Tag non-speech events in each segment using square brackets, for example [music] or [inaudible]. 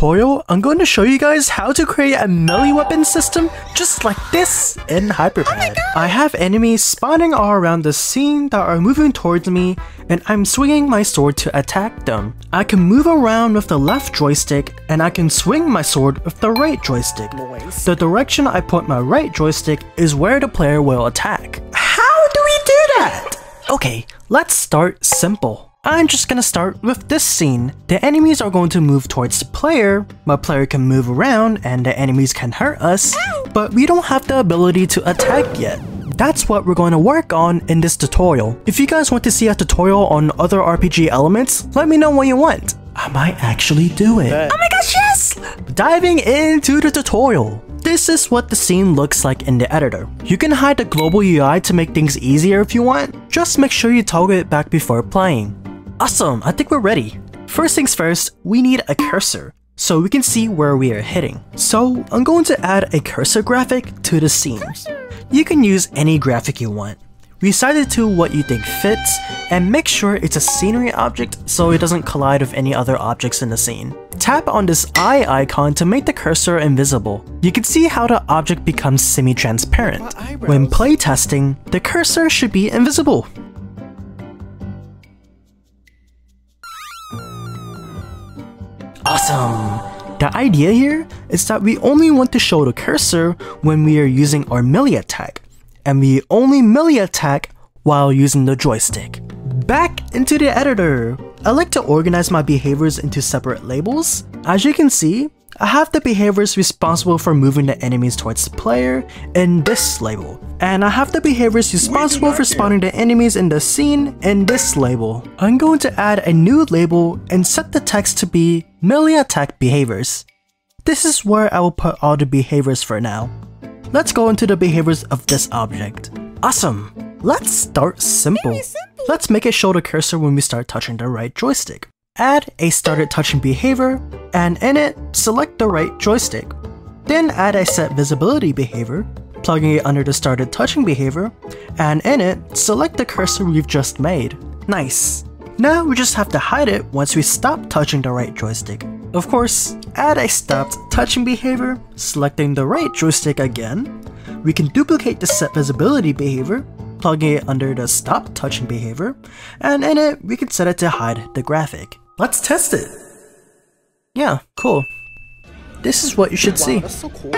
tutorial, I'm going to show you guys how to create a melee weapon system just like this in Hyperpad. Oh I have enemies spawning all around the scene that are moving towards me and I'm swinging my sword to attack them. I can move around with the left joystick and I can swing my sword with the right joystick. The direction I point my right joystick is where the player will attack. How do we do that? Okay, let's start simple. I'm just gonna start with this scene. The enemies are going to move towards the player, my player can move around and the enemies can hurt us, but we don't have the ability to attack yet. That's what we're going to work on in this tutorial. If you guys want to see a tutorial on other RPG elements, let me know what you want. I might actually do it. Oh my gosh, yes! Diving into the tutorial. This is what the scene looks like in the editor. You can hide the global UI to make things easier if you want. Just make sure you toggle it back before playing. Awesome, I think we're ready. First things first, we need a cursor so we can see where we are hitting. So I'm going to add a cursor graphic to the scene. You can use any graphic you want. Resize it to what you think fits, and make sure it's a scenery object so it doesn't collide with any other objects in the scene. Tap on this eye icon to make the cursor invisible. You can see how the object becomes semi-transparent. When playtesting, the cursor should be invisible. Awesome! The idea here is that we only want to show the cursor when we are using our melee attack, and we only melee attack while using the joystick. Back into the editor! I like to organize my behaviors into separate labels. As you can see, have the behaviors responsible for moving the enemies towards the player in this label. And I have the behaviors responsible for spawning the enemies in the scene in this label. I'm going to add a new label and set the text to be melee attack behaviors. This is where I will put all the behaviors for now. Let's go into the behaviors of this object. Awesome! Let's start simple. Let's make it show the cursor when we start touching the right joystick. Add a started touching behavior, and in it, select the right joystick. Then add a set visibility behavior, plugging it under the started touching behavior, and in it, select the cursor we've just made. Nice! Now we just have to hide it once we stop touching the right joystick. Of course, add a stopped touching behavior, selecting the right joystick again. We can duplicate the set visibility behavior, plugging it under the stop touching behavior, and in it, we can set it to hide the graphic. Let's test it! Yeah, cool. This is what you should see.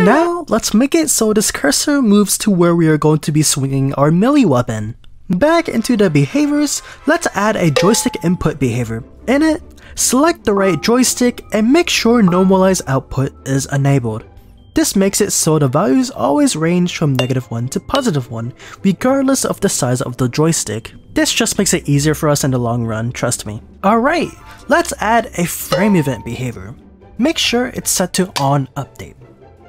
Now, let's make it so this cursor moves to where we are going to be swinging our melee weapon. Back into the behaviors, let's add a joystick input behavior. In it, select the right joystick and make sure normalize output is enabled. This makes it so the values always range from negative 1 to positive 1, regardless of the size of the joystick. This just makes it easier for us in the long run, trust me. Alright, let's add a frame event behavior. Make sure it's set to on update.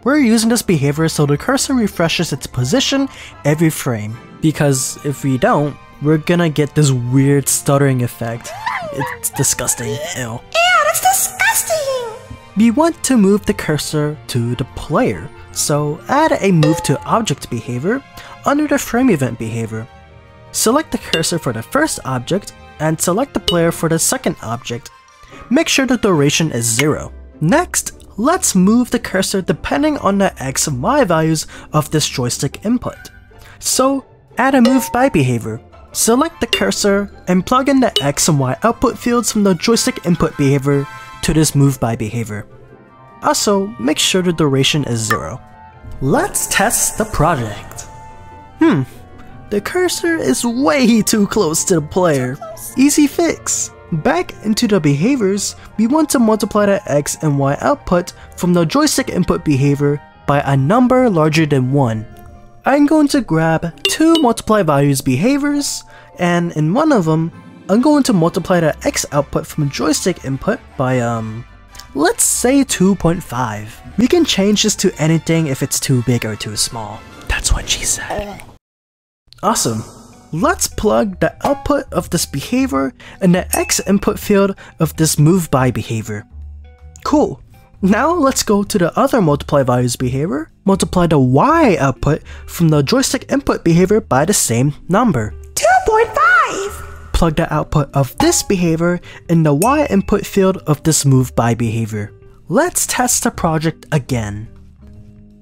We're using this behavior so the cursor refreshes its position every frame, because if we don't, we're gonna get this weird stuttering effect. It's disgusting, ew. We want to move the cursor to the player, so add a move to object behavior under the frame event behavior. Select the cursor for the first object and select the player for the second object. Make sure the duration is 0. Next, let's move the cursor depending on the x and y values of this joystick input. So add a move by behavior. Select the cursor and plug in the x and y output fields from the joystick input behavior to this move by behavior. Also, make sure the duration is 0. Let's test the project. Hmm, the cursor is way too close to the player. Easy fix. Back into the behaviors, we want to multiply the x and y output from the joystick input behavior by a number larger than 1. I'm going to grab two multiply values behaviors, and in one of them, I'm going to multiply the X output from joystick input by, um, let's say 2.5. We can change this to anything if it's too big or too small. That's what she said. Awesome. Let's plug the output of this behavior in the X input field of this move by behavior. Cool. Now let's go to the other multiply values behavior, multiply the Y output from the joystick input behavior by the same number. 2.5! Plug the output of this behavior in the Y input field of this move by behavior. let's test the project again.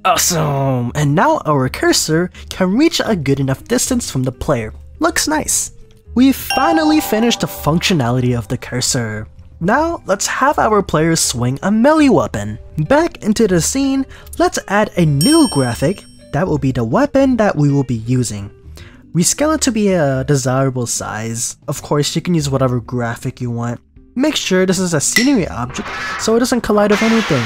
Awesome! And now our cursor can reach a good enough distance from the player. Looks nice. We finally finished the functionality of the cursor. Now, let's have our player swing a melee weapon. Back into the scene, let's add a new graphic that will be the weapon that we will be using. We scale it to be a desirable size. Of course, you can use whatever graphic you want. Make sure this is a scenery object so it doesn't collide with anything.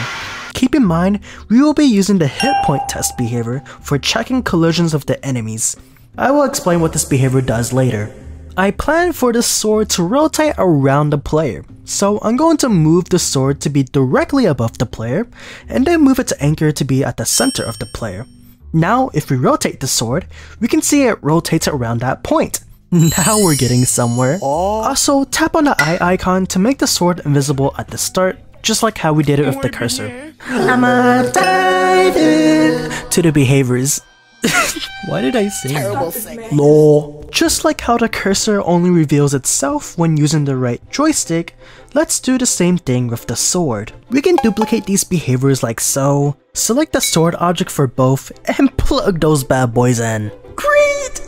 Keep in mind, we will be using the hit point test behavior for checking collisions of the enemies. I will explain what this behavior does later. I plan for the sword to rotate around the player, so I'm going to move the sword to be directly above the player, and then move its anchor to be at the center of the player. Now, if we rotate the sword, we can see it rotates around that point. [laughs] Now we're getting somewhere. Also, tap on the eye icon to make the sword invisible at the start, just like how we did it with the cursor. I'ma dive in to the behaviors. [laughs] Why did I say Terrible that? singing. Lol. Just like how the cursor only reveals itself when using the right joystick, let's do the same thing with the sword. We can duplicate these behaviors like so, select the sword object for both, and [laughs] plug those bad boys in. Great!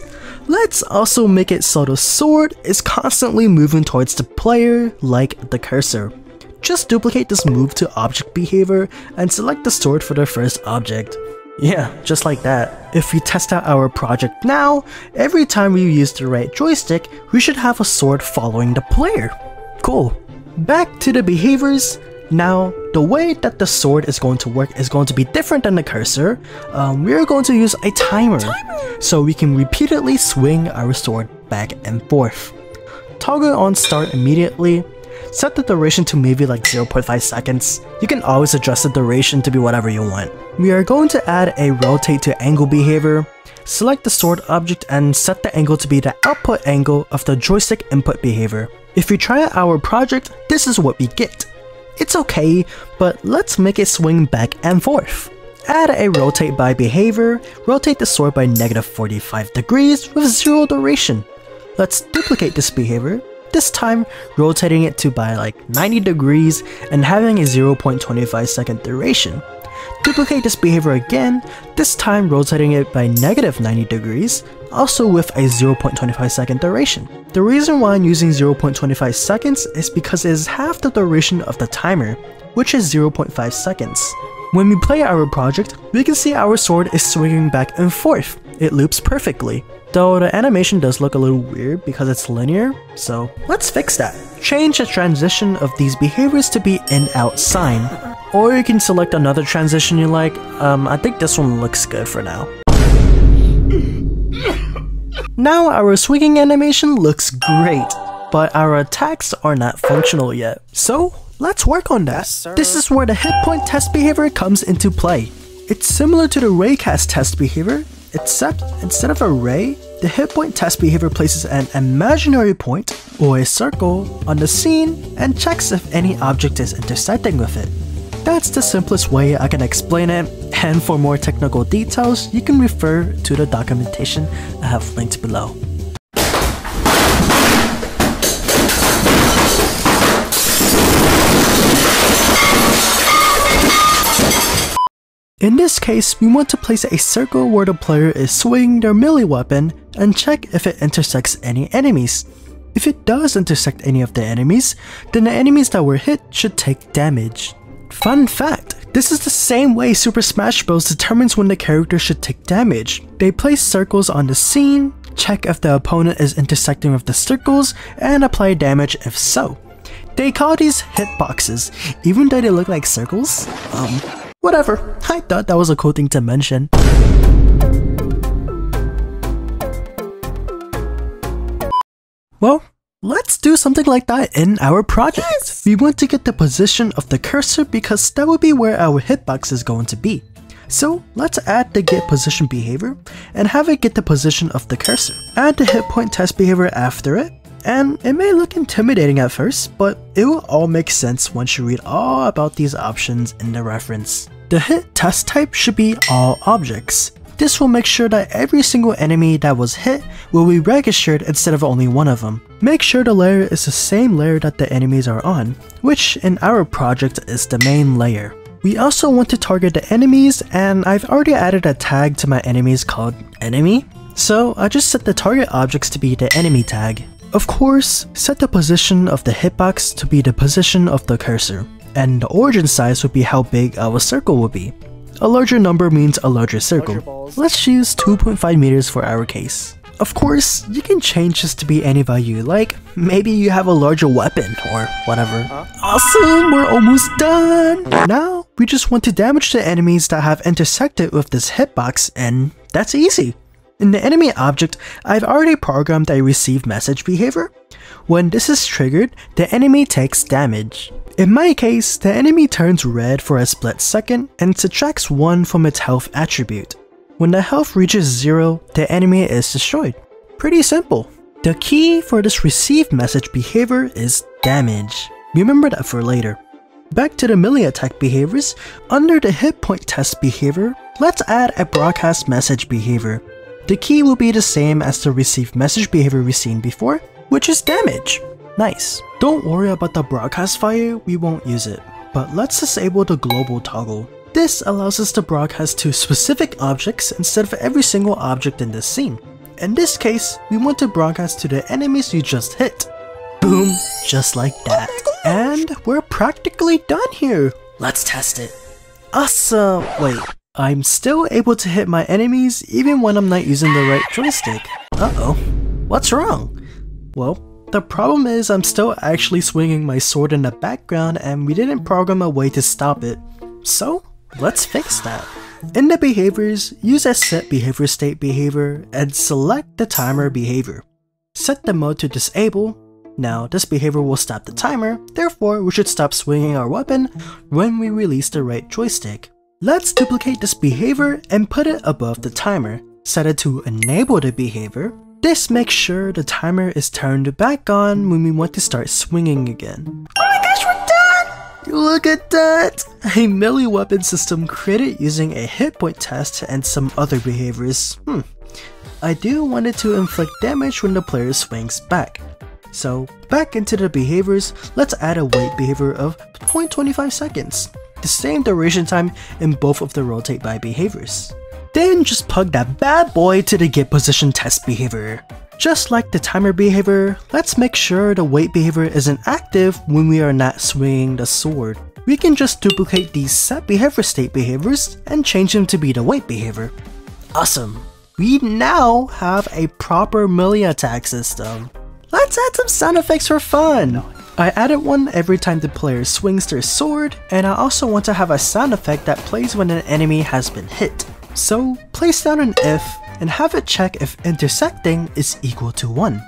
Let's also make it so the sword is constantly moving towards the player like the cursor. Just duplicate this move to object behavior and select the sword for the first object. Yeah, just like that. If we test out our project now, every time we use the right joystick, we should have a sword following the player. Cool. Back to the behaviors. Now, the way that the sword is going to work is going to be different than the cursor. Um, we are going to use a timer, so we can repeatedly swing our sword back and forth. Toggle on start immediately. Set the duration to maybe like 0.5 seconds. You can always adjust the duration to be whatever you want. We are going to add a rotate to angle behavior. Select the sword object and set the angle to be the output angle of the joystick input behavior. If we try our project, this is what we get. It's okay, but let's make it swing back and forth. Add a rotate by behavior, rotate the sword by negative 45 degrees with zero duration. Let's duplicate this behavior, this time rotating it to by like 90 degrees and having a 0.25 second duration. Duplicate this behavior again, this time rotating it by negative 90 degrees, also with a 0.25 second duration. The reason why I'm using 0.25 seconds is because it is half the duration of the timer, which is 0.5 seconds. When we play our project, we can see our sword is swinging back and forth. It loops perfectly. Though the animation does look a little weird because it's linear, so let's fix that. Change the transition of these behaviors to be in-out sine. Or you can select another transition you like. Um, I think this one looks good for now. Now our swinging animation looks great, but our attacks are not functional yet. So let's work on that. this is where the hit point test behavior comes into play. It's similar to the raycast test behavior, except instead of a ray, the hit point test behavior places an imaginary point or a circle on the scene and checks if any object is intersecting with it. That's the simplest way I can explain it, and for more technical details, you can refer to the documentation I have linked below. In this case, we want to place a circle where the player is swinging their melee weapon and check if it intersects any enemies. If it does intersect any of the enemies, then the enemies that were hit should take damage. Fun fact, this is the same way Super Smash Bros. determines when the character should take damage. They place circles on the scene, check if the opponent is intersecting with the circles, and apply damage if so. They call these hitboxes, even though they look like circles. Um, whatever, I thought that was a cool thing to mention. Well, let's do something like that in our project. Yes! We want to get the position of the cursor because that will be where our hitbox is going to be. So let's add the get position behavior and have it get the position of the cursor. Add the hit point test behavior after it, and it may look intimidating at first, but it will all make sense once you read all about these options in the reference. The hit test type should be all objects. This will make sure that every single enemy that was hit will be registered instead of only one of them. Make sure the layer is the same layer that the enemies are on, which in our project is the main layer. We also want to target the enemies and I've already added a tag to my enemies called enemy. So I just set the target objects to be the enemy tag. Of course, set the position of the hitbox to be the position of the cursor, and the origin size would be how big our circle will be. A larger number means a larger circle. Let's choose 2.5 meters for our case. Of course, you can change this to be any value you like. Maybe you have a larger weapon or whatever. Awesome, we're almost done! Now, we just want to damage the enemies that have intersected with this hitbox and that's easy. In the enemy object, I've already programmed a receive message behavior. When this is triggered, the enemy takes damage. In my case, the enemy turns red for a split second and subtracts 1 from its health attribute. When the health reaches 0, the enemy is destroyed. Pretty simple. The key for this receive message behavior is damage. Remember that for later. Back to the melee attack behaviors, under the hit point test behavior, let's add a broadcast message behavior. The key will be the same as the receive message behavior we've seen before, which is damage. Nice. Don't worry about the broadcast fire, we won't use it. But let's disable the global toggle. This allows us to broadcast to specific objects instead of every single object in this scene. In this case, we want to broadcast to the enemies you just hit. Boom, just like that. And we're practically done here. Let's test it. Awesome! Wait, I'm still able to hit my enemies even when I'm not using the right joystick. Uh-oh, what's wrong? Well, the problem is I'm still actually swinging my sword in the background and we didn't program a way to stop it. So, let's fix that. In the behaviors, use a set behavior state behavior and select the timer behavior. Set the mode to disable. Now, this behavior will stop the timer, therefore we should stop swinging our weapon when we release the right joystick. Let's duplicate this behavior and put it above the timer. Set it to enable the behavior this makes sure the timer is turned back on when we want to start swinging again. Oh my gosh, we're done! Look at that! A melee weapon system created using a hit point test and some other behaviors. Hmm. I do want it to inflict damage when the player swings back. So back into the behaviors, let's add a wait behavior of 0.25 seconds. The same duration time in both of the rotate by behaviors. Then just plug that bad boy to the get position test behavior. Just like the timer behavior, let's make sure the wait behavior isn't active when we are not swinging the sword. We can just duplicate these set behavior state behaviors and change them to be the wait behavior. Awesome! We now have a proper melee attack system. Let's add some sound effects for fun! I added one every time the player swings their sword, and I also want to have a sound effect that plays when an enemy has been hit. So place down an if and have it check if intersecting is equal to 1.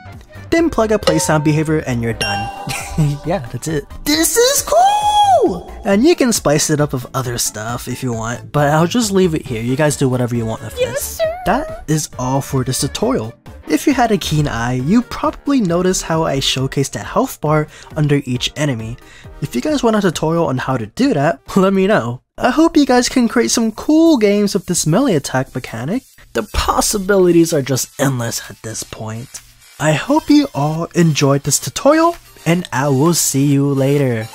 Then plug a play sound behavior and you're done. [laughs] yeah, that's it. This is cool! And you can spice it up with other stuff if you want, but I'll just leave it here. You guys do whatever you want with yes, this. Sir. That is all for this tutorial. If you had a keen eye, you probably noticed how I showcased a health bar under each enemy. If you guys want a tutorial on how to do that, [laughs] let me know. I hope you guys can create some cool games with this melee attack mechanic. The possibilities are just endless at this point. I hope you all enjoyed this tutorial, and I will see you later.